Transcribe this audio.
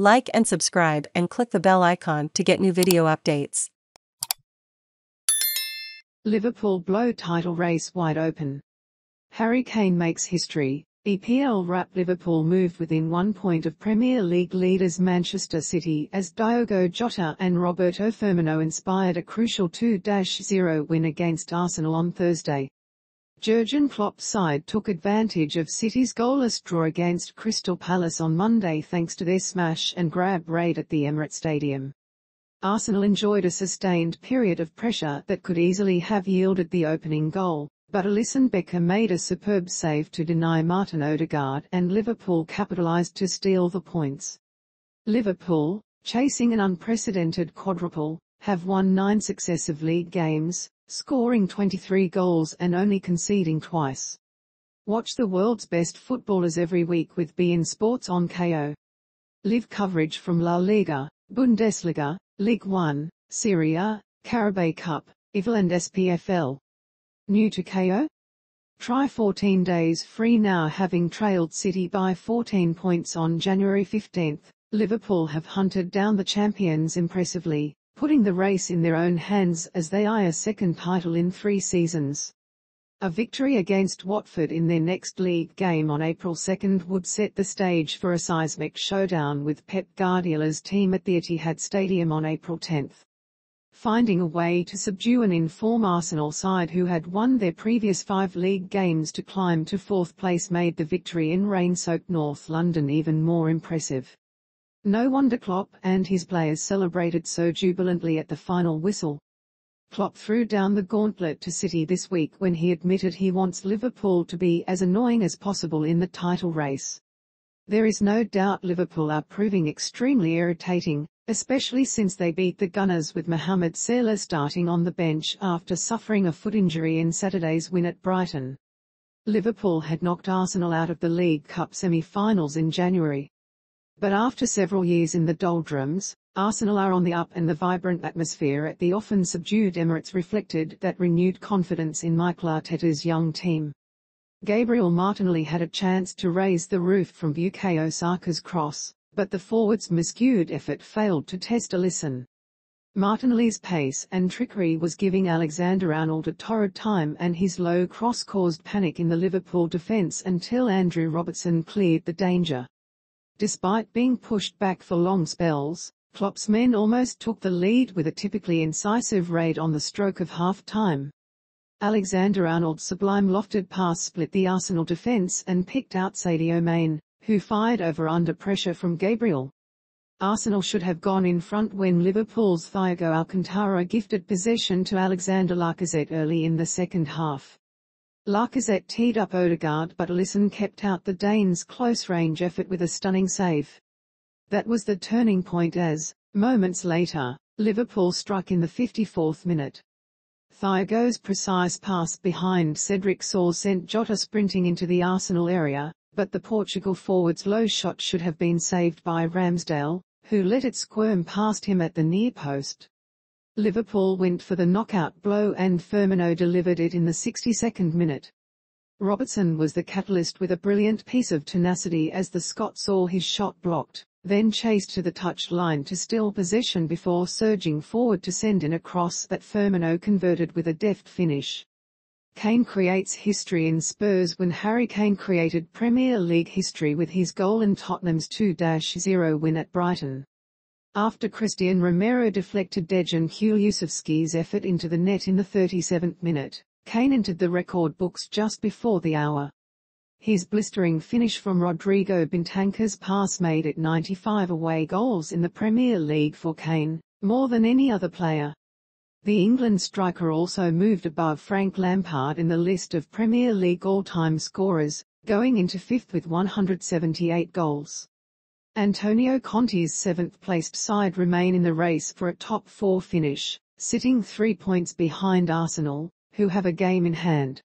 Like and subscribe and click the bell icon to get new video updates. Liverpool blow title race wide open. Harry Kane makes history. EPL wrap Liverpool move within one point of Premier League leaders Manchester City as Diogo Jota and Roberto Firmino inspired a crucial 2-0 win against Arsenal on Thursday. Jurgen Klopp's side took advantage of City's goalless draw against Crystal Palace on Monday thanks to their smash and grab raid at the Emirates Stadium. Arsenal enjoyed a sustained period of pressure that could easily have yielded the opening goal, but Alisson Becker made a superb save to deny Martin Odegaard and Liverpool capitalised to steal the points. Liverpool, chasing an unprecedented quadruple, have won nine successive league games, scoring 23 goals and only conceding twice. Watch the world's best footballers every week with beIN Sports on Kayo. Live coverage from La Liga, Bundesliga, Ligue 1, Serie A, Carabao Cup, EFL and SPFL. New to Kayo? Try 14 days free now having trailed City by 14 points on January 15. Liverpool have hunted down the champions impressively, putting the race in their own hands as they eye a second title in three seasons. A victory against Watford in their next league game on April 2 would set the stage for a seismic showdown with Pep Guardiola's team at the Etihad Stadium on April 10. Finding a way to subdue an in-form Arsenal side who had won their previous five league games to climb to fourth place made the victory in rain-soaked North London even more impressive. No wonder Klopp and his players celebrated so jubilantly at the final whistle. Klopp threw down the gauntlet to City this week when he admitted he wants Liverpool to be as annoying as possible in the title race. There is no doubt Liverpool are proving extremely irritating, especially since they beat the Gunners with Mohamed Salah starting on the bench after suffering a foot injury in Saturday's win at Brighton. Liverpool had knocked Arsenal out of the League Cup semi-finals in January. But after several years in the doldrums, Arsenal are on the up and the vibrant atmosphere at the often subdued Emirates reflected that renewed confidence in Mikel Arteta's young team. Gabriel Martinelli had a chance to raise the roof from Bukayo Saka's cross, but the forward's miscued effort failed to test a Alisson. Martinelli's pace and trickery was giving Alexander Arnold a torrid time and his low cross caused panic in the Liverpool defence until Andrew Robertson cleared the danger. Despite being pushed back for long spells, Klopp's men almost took the lead with a typically incisive raid on the stroke of half-time. Alexander Arnold's sublime lofted pass split the Arsenal defence and picked out Sadio Mane, who fired over under pressure from Gabriel. Arsenal should have gone in front when Liverpool's Thiago Alcantara gifted possession to Alexander Lacazette early in the second half. Lacazette teed up Odegaard but Alisson kept out the Danes' close-range effort with a stunning save. That was the turning point as, moments later, Liverpool struck in the 54th minute. Thiago's precise pass behind Cedric Soares sent Jota sprinting into the Arsenal area, but the Portugal forward's low shot should have been saved by Ramsdale, who let it squirm past him at the near post. Liverpool went for the knockout blow and Firmino delivered it in the 62nd minute. Robertson was the catalyst with a brilliant piece of tenacity as the Scot saw his shot blocked then chased to the touch line to steal possession before surging forward to send in a cross that Firmino converted with a deft finish. Kane creates history in Spurs when Harry Kane created Premier League history with his goal in Tottenham's 2-0 win at Brighton. After Christian Romero deflected Dejan Kulusevski's effort into the net in the 37th minute, Kane entered the record books just before the hour. His blistering finish from Rodrigo Bentancur's pass made it 95 away goals in the Premier League for Kane, more than any other player. The England striker also moved above Frank Lampard in the list of Premier League all-time scorers, going into fifth with 178 goals. Antonio Conte's seventh-placed side remain in the race for a top four finish, sitting three points behind Arsenal, who have a game in hand.